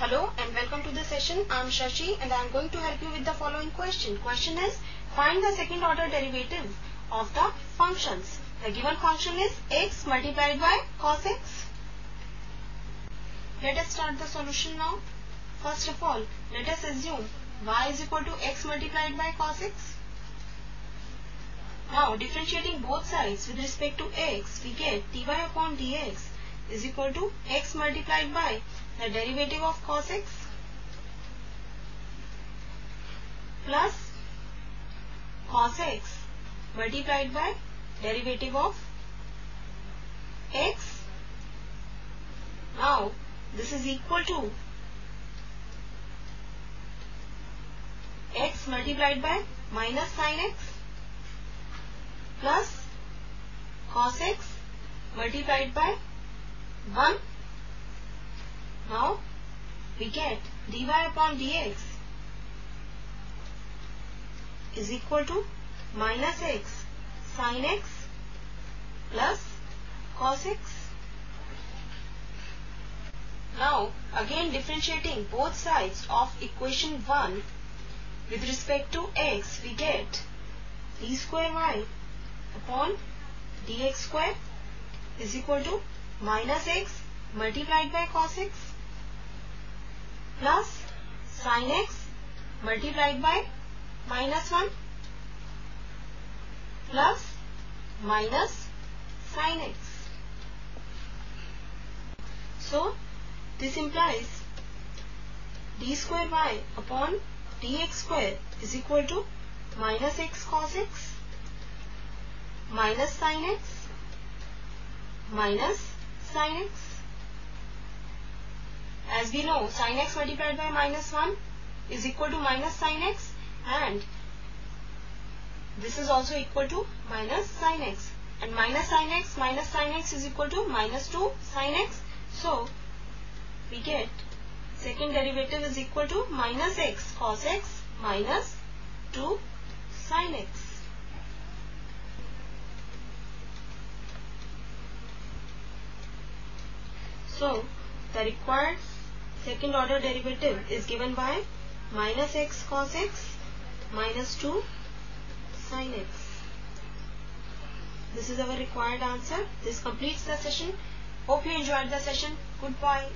Hello and welcome to the session. I am Shashi and I am going to help you with the following question. Question is find the second order derivative of the functions. The given function is x multiplied by cos x. Let us start the solution now. First of all, let us assume y is equal to x multiplied by cos x. Now differentiating both sides with respect to x, we get dy upon dx is equal to x multiplied by the derivative of cos x plus cos x multiplied by derivative of x. Now this is equal to x multiplied by minus sin x plus cos x multiplied by 1. Now we get dy upon dx is equal to minus x sin x plus cos x. Now again differentiating both sides of equation 1 with respect to x we get d square y upon dx square is equal to minus x multiplied by cos x plus sin x multiplied by minus 1 plus minus sin x. So this implies d square y upon dx square is equal to minus x cos x minus sin x minus sin x. As we know, sin x multiplied by minus 1 is equal to minus sin x and this is also equal to minus sin x and minus sin x minus sin x is equal to minus 2 sin x. So, we get second derivative is equal to minus x cos x minus 2 sin x. So, the required second order derivative is given by minus x cos x minus 2 sin x. This is our required answer. This completes the session. Hope you enjoyed the session. Goodbye.